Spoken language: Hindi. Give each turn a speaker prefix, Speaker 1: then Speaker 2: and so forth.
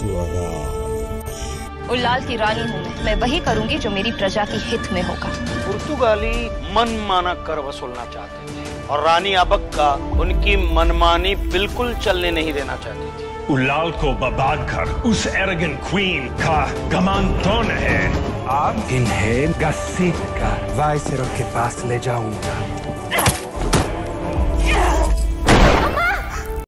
Speaker 1: स्वराज
Speaker 2: उल्लाल की रानी हूँ मैं। मैं वही करूँगी जो मेरी प्रजा की हित में होगा।
Speaker 3: पुर्तगाली मनमाना कर वसूलना चाहते थे और रानी अबक का उनकी मनमानी बिल्कुल चलने नहीं देना चाहती थी।
Speaker 4: उलाल को बर्बाद कर उस एरगन क्वीन का कमांडोन है?
Speaker 5: अब इन्हें गस्सी कर। वायसरो के पास ले जाऊँगा।